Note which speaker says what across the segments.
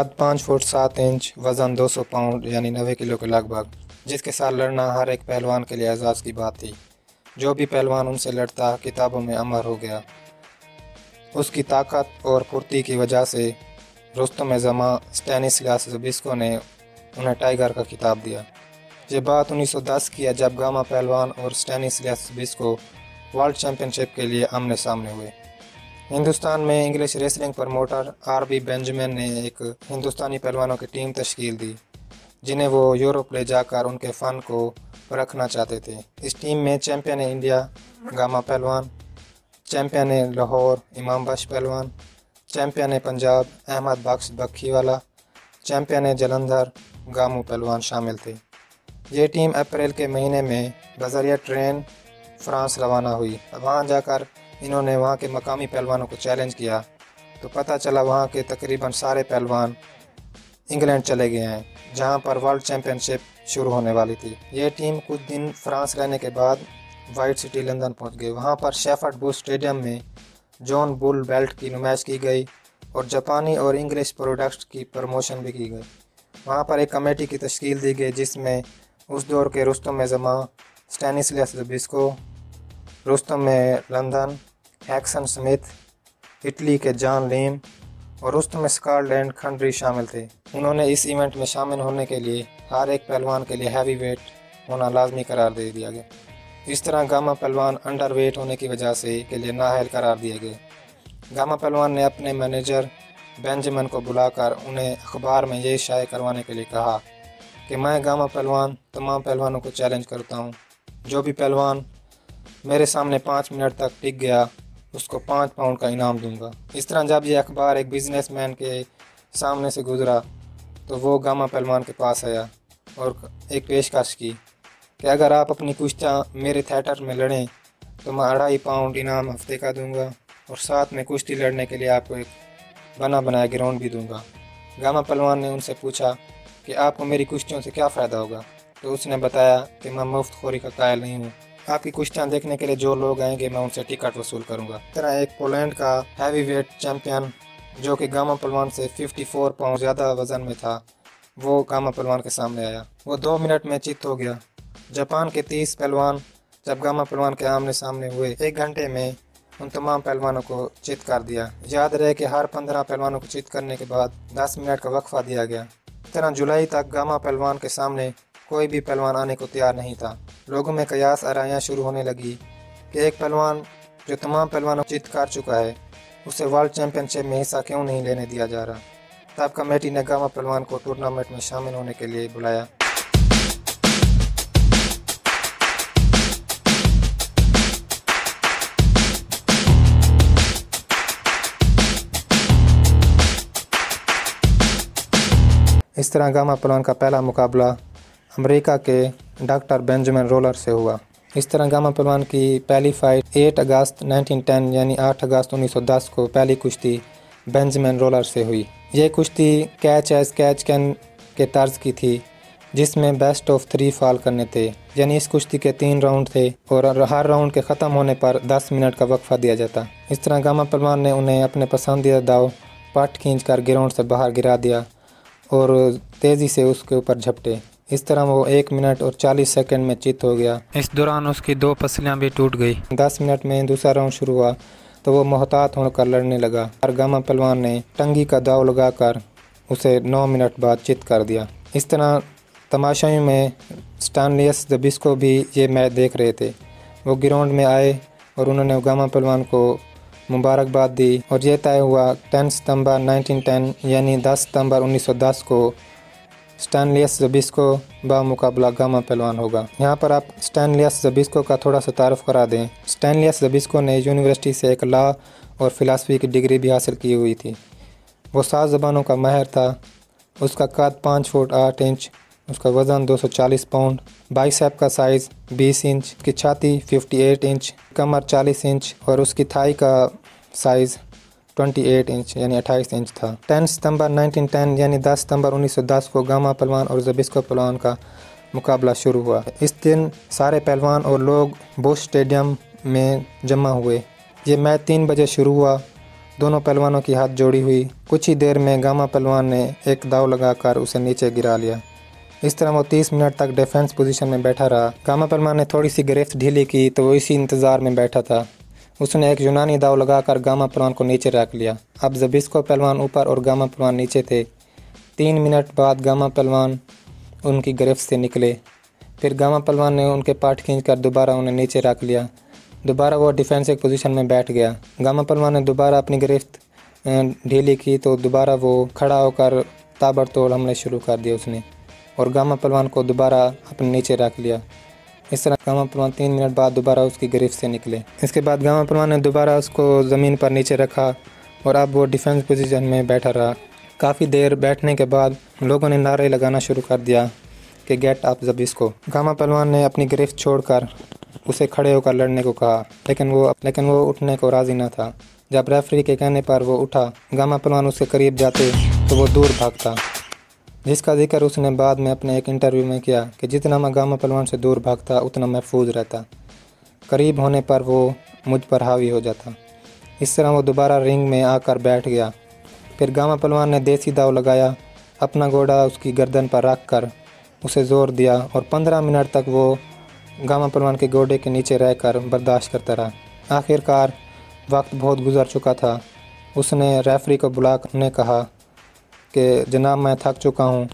Speaker 1: قد پانچ فٹ سات انچ وزن دو سو پاؤنڈ یعنی نوے کلو کے لگ بھگ، جس کے ساتھ لڑنا ہر ایک پہلوان کے لیے اعزاز کی بات تھی۔ جو بھی پہلوان ان سے لڑتا کتابوں میں امر ہو گیا۔ اس کی طاقت اور پھرتی کی وجہ سے رستم زماں اسٹینس لیاس زبسکو نے انہیں ٹائیگر کا کتاب دیا۔ یہ بات انیس سو دس کی ہے جب گاما پہلوان اور Stanislaus Zbyszko world championship کے لیے آمنے سامنے ہوئے۔ ہندوستان میں English wrestling promoter R B Benjamin نے ایک ہندوستانی پہلوانوں کی ٹیم تشکیل دی، جنہیں وہ یورپ لے جا کر ان کے فن کو رکھنا چاہتے تھے۔ اس ٹیم میں چیمپئن انڈیا گاما پہلوان، چیمپئن لاہور امام بخش پہلوان، چیمپئن پنجاب احمد بخش بکھی والا چیمپئن جلندھر گامو پہلوان شامل تھے۔ یہ ٹیم اپریل کے مہینے میں بذریعہ ٹرین فرانس روانہ ہوئی۔ وہاں جا کر انہوں نے وہاں کے مقامی پہلوانوں کو چیلنج کیا۔ تو پتہ چلا وہاں کے تقریباً سارے پہلوان انگلینڈ چلے گئے ہیں، جہاں پر ورلڈ چیمپئن شپ شروع ہونے والی تھی۔ یہ ٹیم کچھ دن فرانس رہنے کے بعد وائٹ سٹی لندن پہنچ گئی۔ وہاں پر شیفرڈ بو اسٹیڈیم میں جون بل بیلٹ کی نمائش کی گئی اور جاپانی اور انگلش پروڈکٹس کی پروموشن بھی کی گئی۔ وہاں پر ایک کمیٹی کی تشکیل دی گئی، جس میں اس دور کے رستم زماں اسٹینسلیس بسکو رستم لندن ہیکسن سمتھ اٹلی کے جان لیم اور رستم اسکار لینڈ کھنڈری شامل تھے۔ انہوں نے اس ایونٹ میں شامل ہونے کے لیے ہر ایک پہلوان کے لیے ہیوی ویٹ ہونا لازمی قرار دے دیا گیا۔ اس طرح گاما پہلوان انڈر ویٹ ہونے کی وجہ سے کے لیے نااہل قرار دیے گئے گاما پہلوان نے اپنے مینیجر بینجمن کو بلا کر انہیں اخبار میں یہ شائع کروانے کے لیے کہا کہ میں گاما پہلوان تمام پہلوانوں کو چیلنج کرتا ہوں۔ جو بھی پہلوان میرے سامنے پانچ منٹ تک ٹک گیا اس کو پانچ پاؤنڈ کا انعام دوں گا۔ اس طرح جب یہ اخبار ایک بزنس مین کے سامنے سے گزرا، تو وہ گاما پہلوان کے پاس آیا اور ایک پیشکش کی کہ اگر آپ اپنی کشتیاں میرے تھیٹر میں لڑیں، تو میں اڑھائی پاؤنڈ انعام ہفتے کا دوں گا اور ساتھ میں کشتی لڑنے کے لیے آپ کو ایک بنا بنایا گراؤنڈ بھی دوں گا۔ گاما پہلوان نے ان سے پوچھا کہ آپ کو میری کشتیوں سے کیا فائدہ ہوگا؟ تو اس نے بتایا کہ میں مفت خوری کا قائل نہیں ہوں۔ آپ کی کشتیاں دیکھنے کے لیے جو لوگ آئیں گے، میں ان سے ٹکٹ وصول کروں گا۔ طرح ایک پولینڈ کا ہیوی ویٹ چیمپئن جو کہ گاما پلوان سے 54 پاؤنڈ زیادہ وزن میں تھا، وہ گاما پلوان کے سامنے آیا۔ وہ دو منٹ میں چت ہو گیا۔ جاپان کے تیس پہلوان جب گاما پلوان کے آمنے سامنے ہوئے، ایک گھنٹے میں ان تمام پہلوانوں کو چت کر دیا۔ یاد رہے کہ ہر پندرہ پہلوانوں کو چت کرنے کے بعد دس منٹ کا وقفہ دیا گیا۔ اس طرح جولائی تک گاما پہلوان کے سامنے کوئی بھی پہلوان آنے کو تیار نہیں تھا۔ لوگوں میں قیاس آرائیاں شروع ہونے لگی کہ ایک پہلوان جو تمام پہلوانوں کو چت کر چکا ہے، اسے ورلڈ چیمپئن شپ میں حصہ کیوں نہیں لینے دیا جا رہا؟ تب کمیٹی نے گاما پہلوان کو ٹورنامنٹ میں شامل ہونے کے لیے بلایا۔ اس طرح گاما پلوان کا پہلا مقابلہ امریکہ کے ڈاکٹر بینجمن رولر سے ہوا۔ اس طرح گاما پلوان کی پہلی fight eight August nineteen ten یعنی آٹھ اگست انیس سو دس کو پہلی کشتی بینجمن رولر سے ہوئی۔ یہ کشتی کیچ ایز کیچ کین کے طرز کی تھی، جس میں بیسٹ آف تھری فال کرنے تھے۔ یعنی اس کشتی کے تین راؤنڈ تھے اور ہر راؤنڈ کے ختم ہونے پر دس منٹ کا وقفہ دیا جاتا۔ اس طرح گاما پلوان نے انہیں اپنے پسندیدہ داؤ پٹ کھینچ کر گراؤنڈ سے باہر گرا دیا اور تیزی سے اس کے اوپر جھپٹے۔ اس طرح وہ ایک منٹ اور چالیس سیکنڈ میں چت ہو گیا۔ اس دوران اس کی دو پسلیاں بھی ٹوٹ گئی دس منٹ میں دوسرا راؤنڈ شروع ہوا تو وہ محتاط ہو کر لڑنے لگا۔ اور گاما پلوان نے ٹنگی کا داؤ لگا کر اسے نو منٹ بعد چت کر دیا۔ اس طرح تماشائیوں میں اسٹانلیس دبس کو بھی یہ میچ دیکھ رہے تھے۔ وہ گراؤنڈ میں آئے اور انہوں نے گاما پلوان کو مبارکباد دی اور یہ طے ہوا ٹین ستمبر نائنٹین ٹین یعنی دس ستمبر انیس سو دس کو اسٹینلیس زبیسکو با مقابلہ گاما پہلوان ہوگا یہاں پر آپ اسٹینلیس زبیسکو کا تھوڑا سا تعارف کرا دیں اسٹینلیس زبیسکو نے یونیورسٹی سے ایک لا اور فلاسفی کی ڈگری بھی حاصل کی ہوئی تھی وہ سات زبانوں کا ماہر تھا اس کا قد پانچ فٹ آٹھ انچ اس کا وزن دو سو چالیس پاؤنڈ بائی سیپ کا سائز بیس انچ کی چھاتی ففٹی ایٹ انچ کمر چالیس انچ اور اس کی تھائی کا سائز ٹوئنٹی ایٹ انچ یعنی اٹھائیس انچ تھا۔ ٹین ستمبر نائنٹین ٹین یعنی دس ستمبر انیس سو دس کو گاما پلوان اور زبسکو پلوان کا مقابلہ شروع ہوا۔ اس دن سارے پہلوان اور لوگ بوش اسٹیڈیم میں جمع ہوئے۔ یہ میچ تین بجے شروع ہوا۔ دونوں پہلوانوں کی ہاتھ جوڑی ہوئی۔ کچھ ہی دیر میں گاما پہلوان نے ایک داؤ لگا کر اسے نیچے گرا لیا۔ اس طرح وہ تیس منٹ تک ڈیفنس پوزیشن میں بیٹھا رہا۔ گاما پہلوان نے تھوڑی سی گرفت ڈھیلی کی تو وہ اسی انتظار میں بیٹھا تھا۔ اس نے ایک یونانی داؤ لگا کر گاما پہلوان کو نیچے رکھ لیا۔ اب زبیسکو پہلوان اوپر اور گاما پہلوان نیچے تھے۔ تین منٹ بعد گاما پہلوان ان کی گرفت سے نکلے۔ پھر گاما پہلوان نے ان کے پاٹ کھینچ کر دوبارہ انہیں نیچے رکھ لیا۔ دوبارہ وہ ڈیفینسو پوزیشن میں بیٹھ گیا۔ گاما پہلوان نے دوبارہ اپنی گرفت ڈھیلی کی تو دوبارہ وہ کھڑا ہو کر تابڑ توڑ حملے شروع کر دیا اس نے۔ اور گاما پلوان کو دوبارہ اپنے نیچے رکھ لیا۔ اس طرح گاما پلوان تین منٹ بعد دوبارہ اس کی گرفت سے نکلے۔ اس کے بعد گاما پلوان نے دوبارہ اس کو زمین پر نیچے رکھا اور اب وہ ڈیفنس پوزیشن میں بیٹھا رہا۔ کافی دیر بیٹھنے کے بعد لوگوں نے نعرے لگانا شروع کر دیا کہ گیٹ اپ زبیس کو۔ گاما پلوان نے اپنی گرفت چھوڑ کر اسے کھڑے ہو کر لڑنے کو کہا، لیکن وہ لیکن وہ اٹھنے کو راضی نہ تھا۔ جب ریفری کے کہنے پر وہ اٹھا، گاما پلوان اس کے قریب جاتے تو وہ دور بھاگتا۔ جس کا ذکر اس نے بعد میں اپنے ایک انٹرویو میں کیا کہ جتنا میں گاما پلوان سے دور بھاگتا اتنا محفوظ رہتا۔ قریب ہونے پر وہ مجھ پر حاوی ہو جاتا۔ اس طرح وہ دوبارہ رنگ میں آ کر بیٹھ گیا۔ پھر گاما پلوان نے دیسی داؤ لگایا، اپنا گھوڑا اس کی گردن پر رکھ کر اسے زور دیا اور پندرہ منٹ تک وہ گاما پلوان کے گھوڑے کے نیچے رہ کر برداشت کرتا رہا۔ آخر کار وقت بہت گزر چکا تھا۔ اس نے ریفری کو بلا نے کہا کہ جناب میں تھک چکا ہوں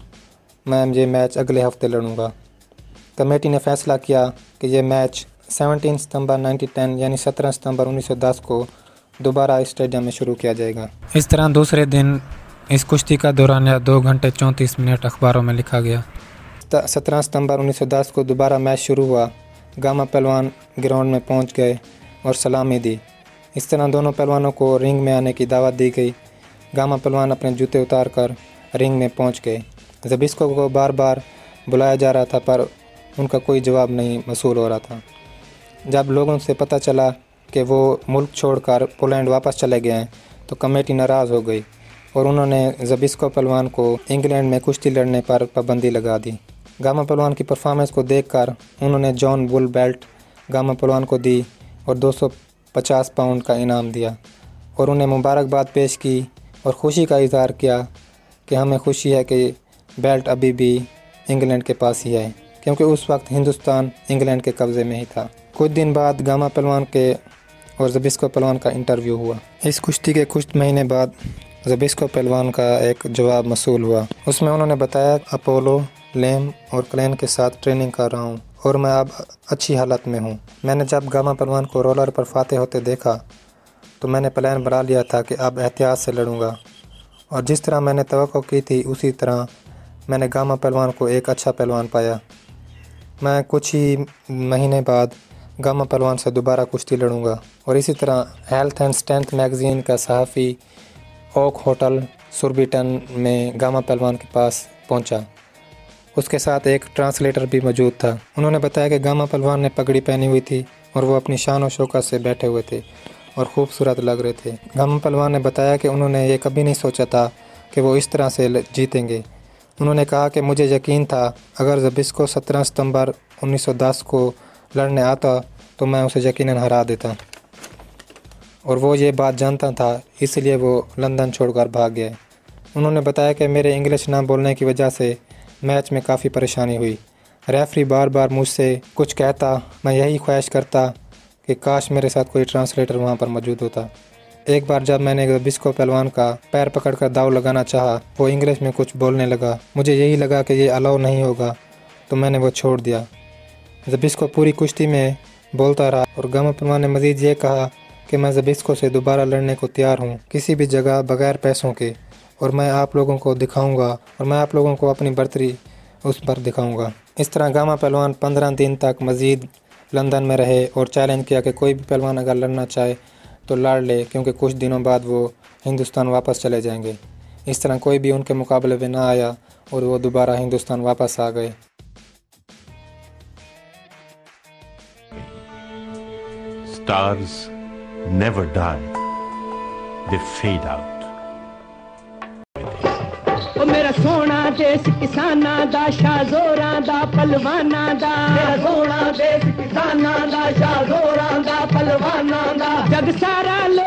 Speaker 1: میں یہ میچ اگلے ہفتے لڑوں گا۔ کمیٹی نے فیصلہ کیا کہ یہ match seventeen September ninety ten یعنی سترہ ستمبر انیس سو دس کو دوبارہ اسٹیڈیم میں شروع کیا جائے گا۔ اس طرح دوسرے دن اس کشتی کا دوران یا دو گھنٹے چونتیس منٹ اخباروں میں لکھا گیا۔ سترہ ستمبر انیس سو دس کو دوبارہ میچ شروع ہوا گاما پہلوان گراؤنڈ میں پہنچ گئے اور سلامی دی۔ اس طرح دونوں پہلوانوں کو رنگ میں آنے کی دعوت دی گئی۔ گاما پلوان اپنے جوتے اتار کر رنگ میں پہنچ گئے۔ زبیسکو کو بار بار بلایا جا رہا تھا، پر ان کا کوئی جواب نہیں موصول ہو رہا تھا۔ جب لوگوں سے پتہ چلا کہ وہ ملک چھوڑ کر پولینڈ واپس چلے گئے ہیں تو کمیٹی ناراض ہو گئی اور انہوں نے زبیسکو پلوان کو انگلینڈ میں کشتی لڑنے پر پابندی لگا دی۔ گاما پلوان کی پرفارمنس کو دیکھ کر انہوں نے جان بل بیلٹ گاما پلوان کو دی اور دو سو پچاس پاؤنڈ کا انعام دیا اور انہیں مبارکباد پیش کی۔ اور خوشی کا اظہار کیا کہ ہمیں خوشی ہے کہ بیلٹ ابھی بھی انگلینڈ کے پاس ہی ہے، کیونکہ اس وقت ہندوستان انگلینڈ کے قبضے میں ہی تھا۔ کچھ دن بعد گاما پلوان کے اور زبیسکو پلوان کا انٹرویو ہوا۔ اس کشتی کے کچھ مہینے بعد زبیسکو پلوان کا ایک جواب مصول ہوا۔ اس میں انہوں نے بتایا، اپولو، لیم اور کلین کے ساتھ ٹریننگ کر رہا ہوں اور میں اب اچھی حالت میں ہوں۔ میں نے جب گاما پلوان کو رولر پر فاتح ہوتے دیکھا تو میں نے پلان بنا لیا تھا کہ اب احتیاط سے لڑوں گا۔ اور جس طرح میں نے توقع کی تھی، اسی طرح میں نے گاما پہلوان کو ایک اچھا پہلوان پایا۔ میں کچھ ہی مہینے بعد گاما پہلوان سے دوبارہ کشتی لڑوں گا۔ اور اسی طرح ہیلتھ اینڈ اسٹرینتھ میگزین کا صحافی اوک ہوٹل سربیٹن میں گاما پہلوان کے پاس پہنچا۔ اس کے ساتھ ایک ٹرانسلیٹر بھی موجود تھا۔ انہوں نے بتایا کہ گاما پہلوان نے پگڑی پہنی ہوئی تھی اور وہ اپنی شان و شوکت سے بیٹھے ہوئے تھے۔ اور خوبصورت لگ رہے تھے۔ گم پلوان نے بتایا کہ انہوں نے یہ کبھی نہیں سوچا تھا کہ وہ اس طرح سے جیتیں گے۔ انہوں نے کہا کہ مجھے یقین تھا، اگر زبس کو سترہ ستمبر انیس سو دس کو لڑنے آتا تو میں اسے یقیناً ہرا دیتا۔ اور وہ یہ بات جانتا تھا، اس لیے وہ لندن چھوڑ کر بھاگ گئے۔ انہوں نے بتایا کہ میرے انگلش نہ بولنے کی وجہ سے میچ میں کافی پریشانی ہوئی۔ ریفری بار بار مجھ سے کچھ کہتا، میں یہی خواہش کرتا کہ کاش میرے ساتھ کوئی ٹرانسلیٹر وہاں پر موجود ہوتا۔ ایک بار جب میں نے بسکو پہلوان کا پیر پکڑ کر داؤ لگانا چاہا، وہ انگلش میں کچھ بولنے لگا۔ مجھے یہی لگا کہ یہ الاؤ نہیں ہوگا، تو میں نے وہ چھوڑ دیا۔ زبسکو پوری کشتی میں بولتا رہا اور گم پلوان نے مزید یہ کہا کہ میں زبسکو سے دوبارہ لڑنے کو تیار ہوں، کسی بھی جگہ بغیر پیسوں کے۔ اور میں آپ لوگوں کو دکھاؤں گا اور میں آپ لوگوں کو اپنی برتری اس پر دکھاؤں گا۔ اس طرح گاما پہلوان پندرہ دن تک مزید لندن میں رہے اور چیلنج کیا کہ کوئی بھی پہلوان اگر لڑنا چاہے تو لڑ لے، کیونکہ کچھ دنوں بعد وہ ہندوستان واپس چلے جائیں گے اس طرح کوئی بھی ان کے مقابلے میں نہ آیا اور وہ دوبارہ ہندوستان واپس آ گئے
Speaker 2: never die. They fade out. کسان کا شاہ زوراں پلوانہ سونا کسانوں کا شاہ زوران کا پلوانا کا جگ سارا لو